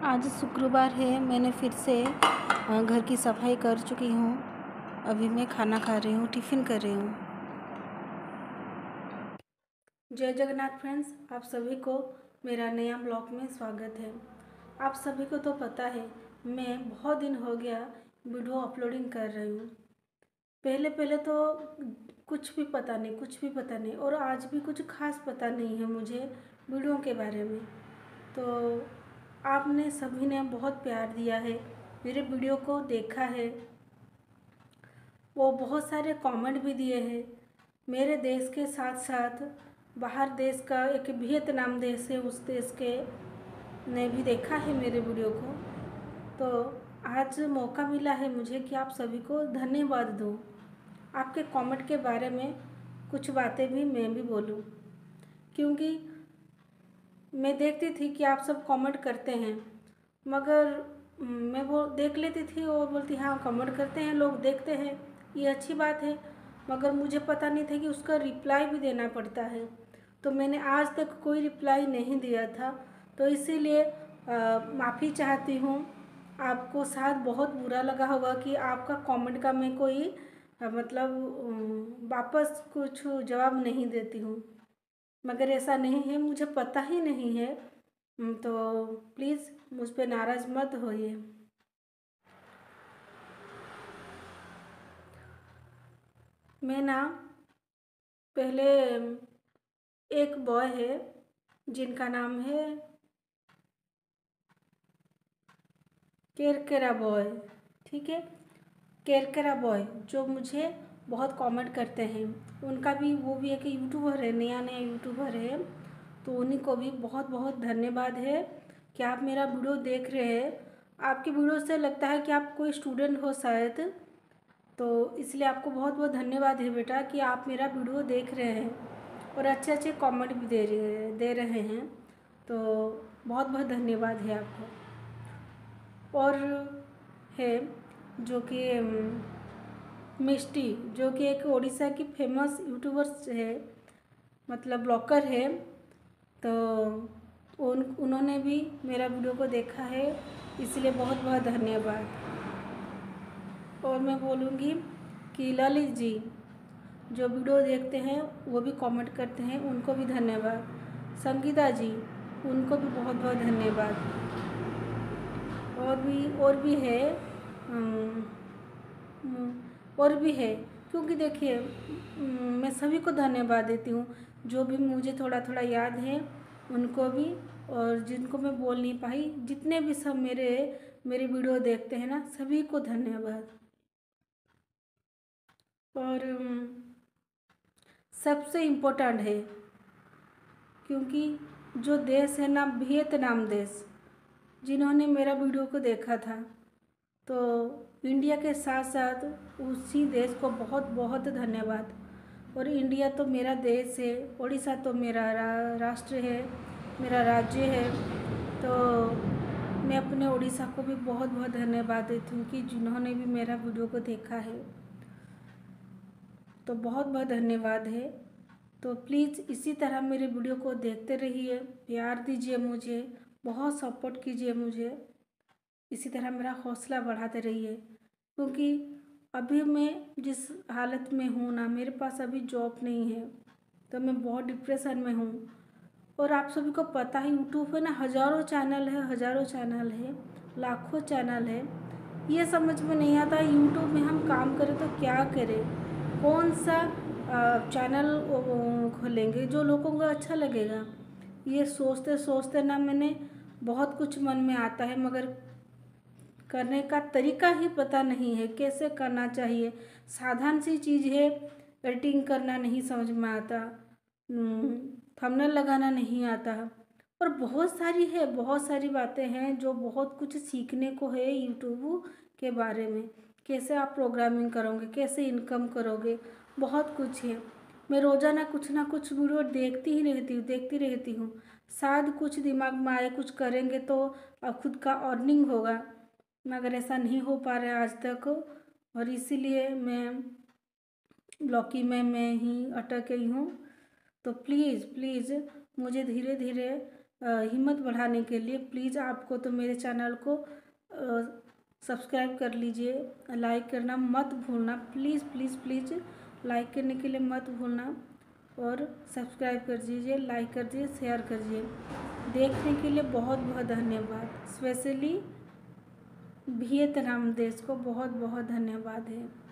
आज शुक्रवार है, मैंने फिर से घर की सफ़ाई कर चुकी हूँ। अभी मैं खाना खा रही हूँ, टिफ़िन कर रही हूँ। जय जगन्नाथ फ्रेंड्स, आप सभी को मेरा नया ब्लॉग में स्वागत है। आप सभी को तो पता है, मैं बहुत दिन हो गया वीडियो अपलोडिंग कर रही हूँ। पहले पहले तो कुछ भी पता नहीं, कुछ भी पता नहीं, और आज भी कुछ खास पता नहीं है मुझे वीडियो के बारे में। तो आपने सभी ने बहुत प्यार दिया है, मेरे वीडियो को देखा है। वो बहुत सारे कमेंट भी दिए हैं। मेरे देश के साथ साथ बाहर देश का एक वियतनाम देश है, उस देश के ने भी देखा है मेरे वीडियो को। तो आज मौका मिला है मुझे कि आप सभी को धन्यवाद दूँ। आपके कमेंट के बारे में कुछ बातें भी मैं भी बोलूँ, क्योंकि मैं देखती थी कि आप सब कमेंट करते हैं। मगर मैं वो देख लेती थी और बोलती हाँ कमेंट करते हैं, लोग देखते हैं। ये अच्छी बात है। मगर मुझे पता नहीं था कि उसका रिप्लाई भी देना पड़ता है। तो मैंने आज तक कोई रिप्लाई नहीं दिया था। तो इसीलिए माफ़ी चाहती हूँ। आपको शायद बहुत बुरा लगा होगा कि आपका कमेंट का मैं कोई मतलब वापस कुछ जवाब नहीं देती हूँ। मगर ऐसा नहीं है, मुझे पता ही नहीं है। तो प्लीज़ मुझ पर नाराज़ मत होइए। मैं ना, पहले, एक बॉय है, जिनका नाम है केरकेरा बॉय ठीक है? केरकेरा बॉय जो मुझे बहुत कमेंट करते हैं। उनका भी, वो भी एक यूट्यूबर है नया नया यूट्यूबर है। तो उन्हीं को भी बहुत बहुत धन्यवाद है कि आप मेरा वीडियो देख रहे हैं। आपके वीडियो से लगता है कि आप कोई स्टूडेंट हो शायद। तो इसलिए आपको बहुत बहुत धन्यवाद है बेटा कि आप मेरा वीडियो देख रहे हैं और अच्छे अच्छे कमेंट भी दे रहे दे रहे हैं। तो बहुत बहुत धन्यवाद है आपको। और है जो कि मिष्टी, जो कि एक उड़ीसा की फ़ेमस यूट्यूबर्स है मतलब ब्लॉकर है तो उन, उन्होंने भी मेरा वीडियो को देखा है, इसलिए बहुत बहुत धन्यवाद। और मैं बोलूँगी कि ललित जी, जो वीडियो देखते हैं, वो भी कमेंट करते हैं, उनको भी धन्यवाद। संगीता जी, उनको भी बहुत बहुत धन्यवाद। और भी और भी है और भी है। क्योंकि देखिए मैं सभी को धन्यवाद देती हूँ। जो भी मुझे थोड़ा थोड़ा याद है, उनको भी और जिनको मैं बोल नहीं पाई, जितने भी सब मेरे, मेरी वीडियो देखते हैं ना, सभी को धन्यवाद। और सबसे इम्पोर्टेंट है, क्योंकि जो देश है ना, वियतनाम देश, जिन्होंने मेरा वीडियो को देखा था तो इंडिया के साथ साथ उसी देश को बहुत बहुत धन्यवाद। और इंडिया तो मेरा देश है उड़ीसा तो मेरा रा, राष्ट्र है मेरा राज्य है तो मैं अपने उड़ीसा को भी बहुत बहुत धन्यवाद देती हूँ कि जिन्होंने भी मेरा वीडियो को देखा है। तो बहुत बहुत धन्यवाद है। तो प्लीज़ इसी तरह मेरे वीडियो को देखते रहिए प्यार दीजिए मुझे बहुत सपोर्ट कीजिए मुझे। इसी तरह मेरा हौसला बढ़ाते रहिए। क्योंकि अभी मैं जिस हालत में हूँ ना, मेरे पास अभी जॉब नहीं है तो मैं बहुत डिप्रेशन में हूँ। और आप सभी को पता है यूट्यूब पे ना, हज़ारों चैनल है, हज़ारों चैनल है, लाखों चैनल है। ये समझ में नहीं आता यूट्यूब में हम काम करें तो क्या करें? कौन सा चैनल खोलेंगे जो लोगों को अच्छा लगेगा? ये सोचते सोचते ना मैंने बहुत कुछ मन में आता है, मगर करने का तरीका ही पता नहीं है, कैसे करना चाहिए? साधारण सी चीज़ है एडिटिंग करना नहीं समझ में आता थंबनेल लगाना नहीं आता। और बहुत सारी है, बहुत सारी बातें हैं जो बहुत कुछ सीखने को है यूट्यूब के बारे में। कैसे आप प्रोग्रामिंग करोगे, कैसे इनकम करोगे, बहुत कुछ है। मैं रोज़ाना कुछ ना कुछ वीडियो देखती ही रहती हूँ, देखती रहती हूँ। शायद कुछ दिमाग में आए, कुछ करेंगे तो खुद का अर्निंग होगा। मगर ऐसा नहीं हो पा रहा है आज तक और इसीलिए मैं ब्लॉकी में मैं ही अटक गई हूँ। तो प्लीज़ प्लीज़ मुझे धीरे धीरे हिम्मत बढ़ाने के लिए प्लीज़ आपको तो मेरे चैनल को सब्सक्राइब कर लीजिए, लाइक करना मत भूलना। प्लीज़ प्लीज़ प्लीज़ लाइक करने के लिए मत भूलना और सब्सक्राइब कर दीजिए, लाइक कर दीजिए, शेयर कर दीजिए। देखने के लिए बहुत बहुत धन्यवाद। स्पेशली वियतनाम देश को बहुत बहुत धन्यवाद है।